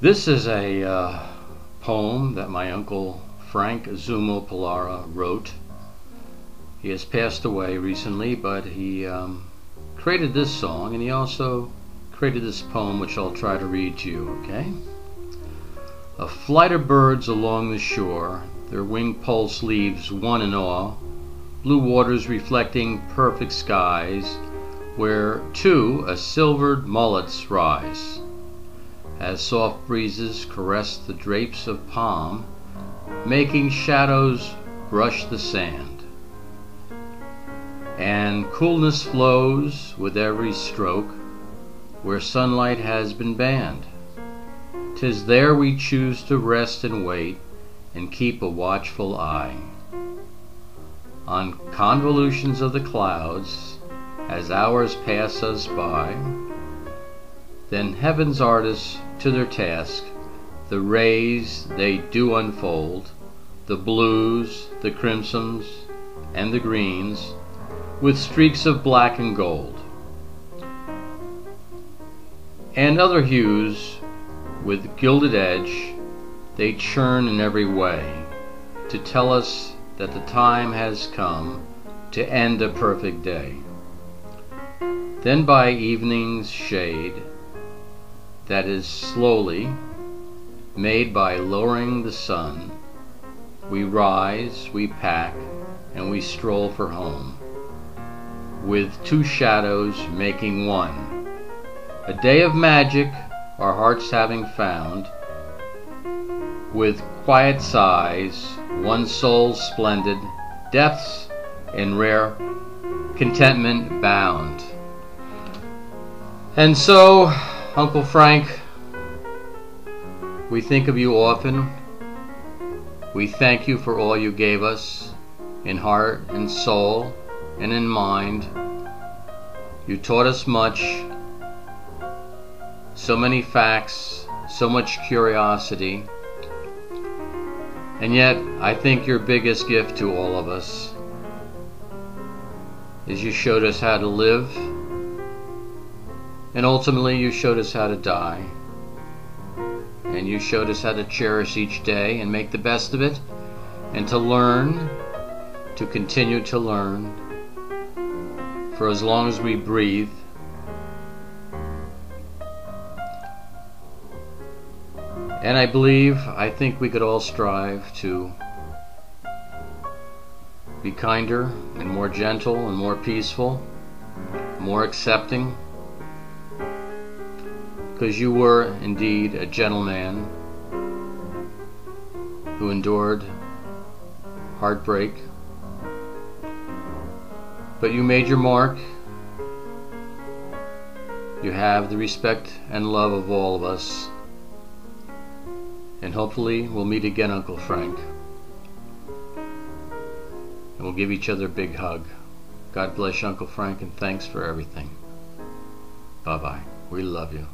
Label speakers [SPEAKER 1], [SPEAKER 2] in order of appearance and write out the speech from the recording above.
[SPEAKER 1] This is a uh, poem that my uncle Frank Zummo Pollara wrote. He has passed away recently, but he um, created this song and he also created this poem, which I'll try to read to you, okay? A flight of birds along the shore, their wing pulse leaves one in awe, blue waters reflecting perfect skies, where too a silvered mullets rise as soft breezes caress the drapes of palm, making shadows brush the sand. And coolness flows with every stroke where sunlight has been banned. Tis there we choose to rest and wait and keep a watchful eye on convolutions of the clouds as hours pass us by. Then heaven's artists to their task, the rays they do unfold, the blues, the crimsons, and the greens, with streaks of black and gold, and other hues with gilded edge, they churn in every way to tell us that the time has come to end a perfect day. Then by evening's shade, that is slowly made by lowering the sun, we rise, we pack, and we stroll for home, with two shadows making one. A day of magic our hearts having found, with quiet sighs, one soul splendid, depths in rare contentment bound. And so, Uncle Frank, we think of you often. We thank you for all you gave us in heart and soul and in mind. You taught us much, so many facts, so much curiosity. And yet, I think your biggest gift to all of us is you showed us how to live and ultimately, you showed us how to die. And you showed us how to cherish each day and make the best of it, and to learn, to continue to learn, for as long as we breathe. And I believe, I think we could all strive to be kinder and more gentle and more peaceful, more accepting because you were indeed a gentleman who endured heartbreak. But you made your mark. You have the respect and love of all of us. And hopefully we'll meet again, Uncle Frank. And we'll give each other a big hug. God bless you, Uncle Frank, and thanks for everything. Bye bye. We love you.